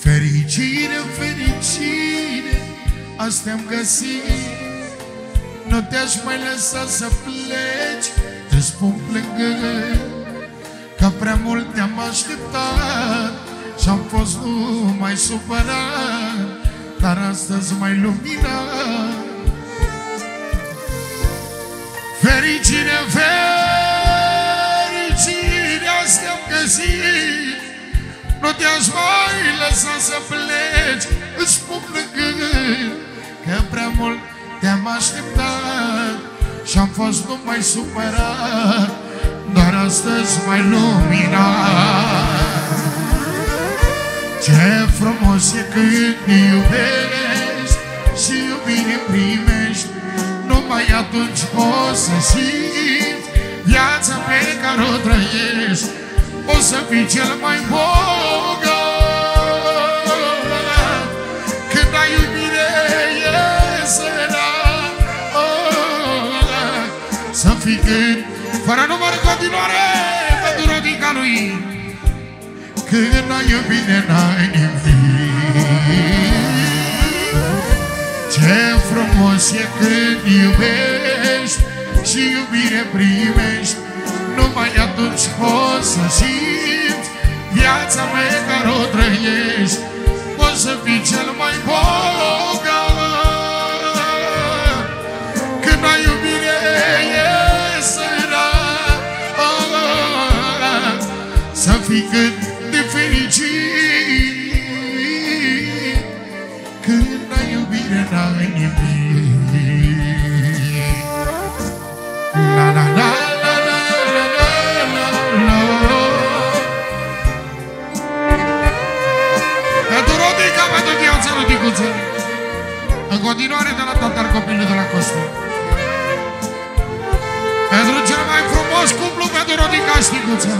Fericire, fericire, asta am găsit. Nu te-aș mai lăsa să pleci, te spun plângând Că prea mult te-am așteptat și-am fost numai supărat Dar astăzi mai luminat. Fericire, fericire, Nu te-aș mai lăsa să pleci. Îți spun plângând Că prea mult te-am așteptat Și-am fost numai supărat. Doar astăzi mai luminat. Ce frumos e când iubești Și iubire primești. Numai atunci poți să simți Viața pe care o trăiești. O să fii cel mai bogat continuare Pentru rodica lui. Când ai iubire n-ai nimic. Ce frumos e când iubești Și iubire primești. Numai atunci poți să simți Viața pe care o trăiești. Poți să fii cel mai bogat fi cât de fericit. Când ai iubire, n-ai nimic. La la la În continuare de la tatăl copilul de la Costel Pentru cel mai frumos cuplu pentru Rodica Șticuță.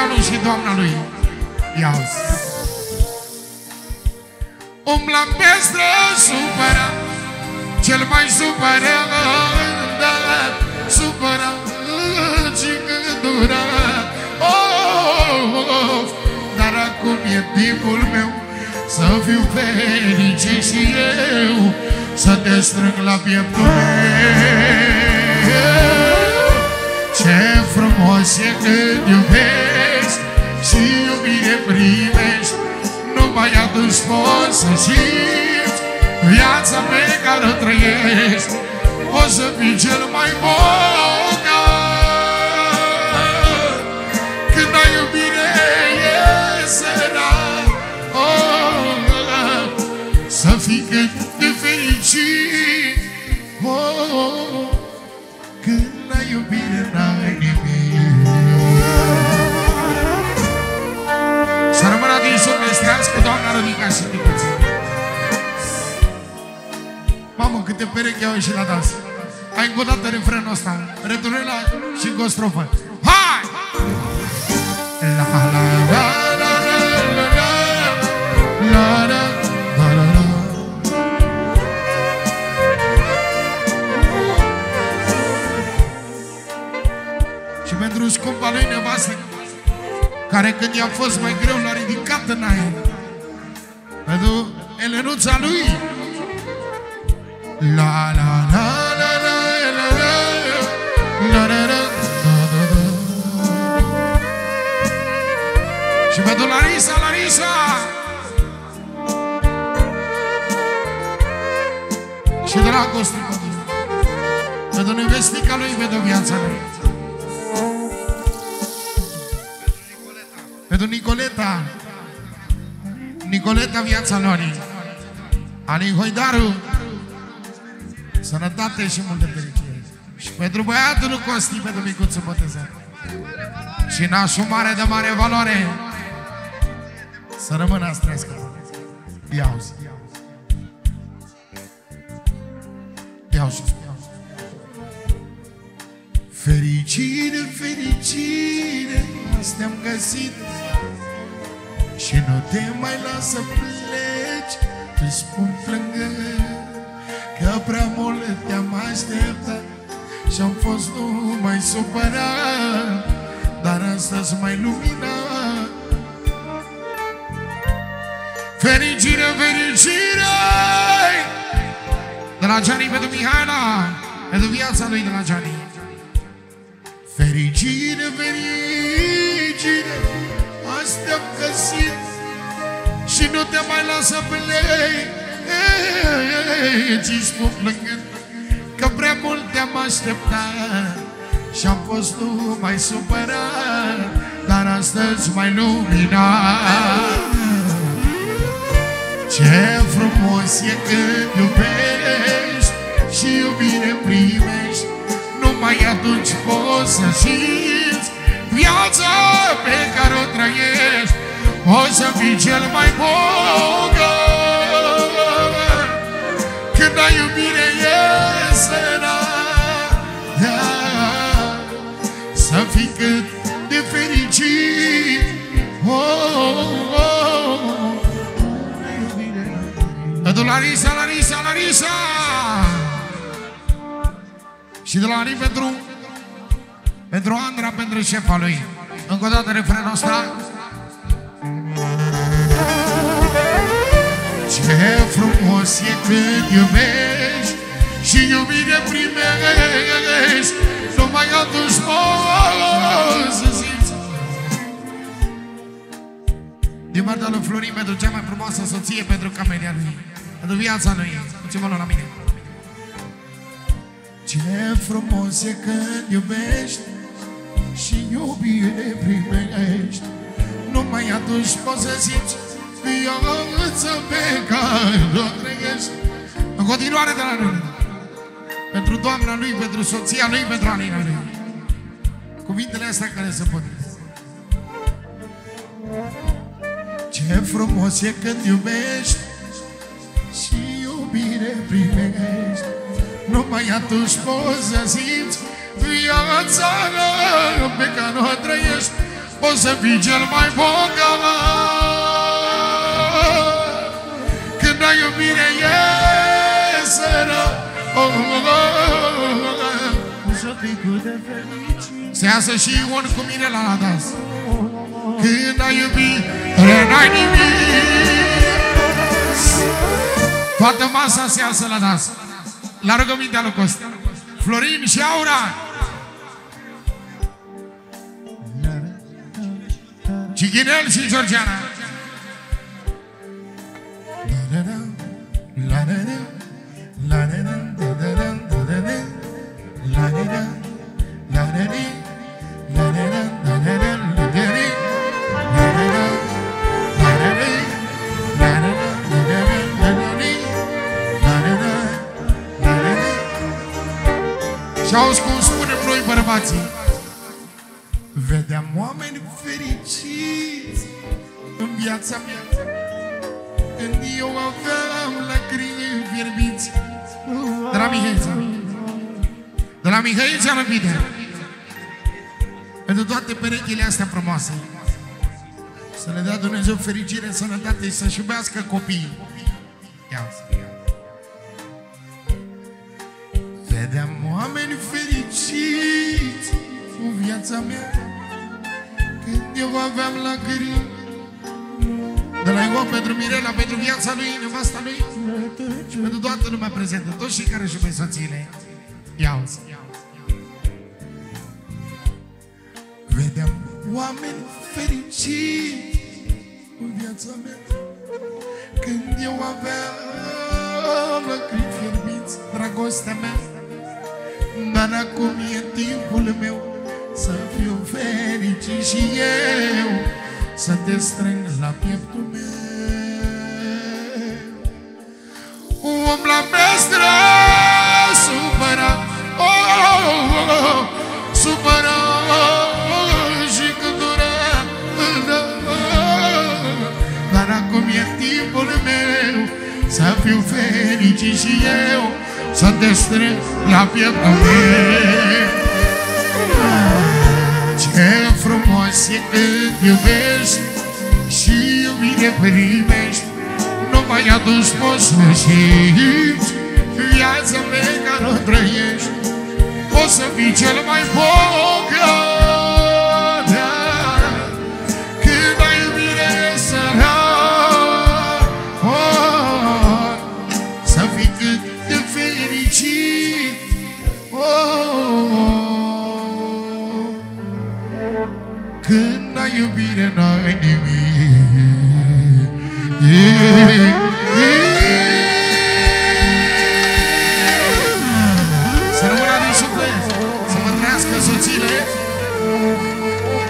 Răzvan Sirianu și doamna lui Ia Umblam pe străzi supărat Cel mai supărat Dar supărat și gândurat oh, Dar acum e timpul meu Să fiu fericit și eu Să te strâng la pieptul meu. Ce frumos e când iubești atunci poți să simți Viața pe care o trăiești. O să fii cel mai bogat. Când ai iubire e sărat oh, Să fii cât de fericit Mamă, câte perechi au ieșit la dans Hai încă o dată refrenul ăsta Returnela și încă o strofă Hai! La la la la la la la la la la la la Și pentru scumpa lui nevastă Care când i-a fost mai greu l-a ridicat în aer Pentru Elenuța lui La la la la la la la la la la da, da, da. Și pentru Larisa, Larisa! Și dragoste pentru nevestica lui, pentru viața lui. Pentru Nicoleta. Nicoleta viața lor Ali Hoidaru Sănătate și multe fericire. Și pentru băiatul lui Costi Pentru micuțul botezat. Și nașul mare de mare valoare. Să rămână strească Ia uzi Ia uzi fericire Azi te-am găsit. Și nu te mai las să pleci Te spun plângând Că prea mult te-am așteptat Și-am fost numai supărat Dar astăzi mai luminat. Fericire, fericire! De la Gianni pentru Mihaela Pentru viața lui de la Gianni. Fericire, fericire! Azi te-am găsit Și nu te mai lasă pleci Ci spun plângând Că prea mult te-am așteptat Și-am fost numai supărat Dar astăzi mai luminat. Ce frumos e când iubești Și iubire primești. Numai atunci poți să simți Viața pe care o trăiești. O să fii cel mai bogat când ai iubire e sărat da, Să fii cât de fericit. Oh, oh, oh. De Larisa, Larisa, Larisa Și de la Ani pentru Pentru Andra, pentru șefa lui. Încă o dată refrenul ăsta. Ce frumos e când iubești Și iubire primești. Numai atunci poți să simți. Din partea lui Florin pentru cea mai frumoasă soție Pentru cameria lui. Pentru viața lui. Mulțumesc la mine. Ce frumos e când iubești Și iubire primești. Numai atunci poți să simți viață pe care o trăiești. În continuare de la noi. Pentru doamna lui, pentru soția lui, pentru Alina lui. Cuvintele astea care se pot. Ce frumos e când iubești Și iubire primești. Numai atunci poți să simți Viața pe care o trăiești. Poți să fii cel mai bogat Când ai iubire e sără oh, oh, oh, Să fii cât de fericit Se iasă și Ion cu mine la la dans Când ai iubit, n-ai nimic. Toată masa se iasă la dans La rugămintea lui Costa Florin și Aura. Cichinel și Georgiana Și auzi cum spunem noi bărbații. Vedeam oameni fericiți în viața mea. Când eu aveam lacrimi fierbiți De la Mihaița. De la Mihaița la Videa Pentru toate perechile astea frumoase. Să le dea Dumnezeu fericire, sănătate și să-și iubească copiii. Ia viața mea. Când eu aveam lacrimi De la Ion pentru Mirela, pentru viața lui, nevasta lui Și pentru toată lumea prezentă Toți cei care își iubesc soțiile Ia Vedeam oameni fericiți în viața mea. Când eu aveam lacrimi fierbiți Dragostea mea dar acum e timpul meu Să fiu fericit și eu Să te strâng la pieptul meu. Umbla pe străzi supărat oh, oh, oh, oh, Supărat și când durat Dar acum e timpul meu Să fiu fericit și eu să te strâng la pieptul meu frumos e când iubești Și iubire primești. Nu mai aduci poți să simți Viața pe care o trăiești. Poți să fii cel mai bogat Când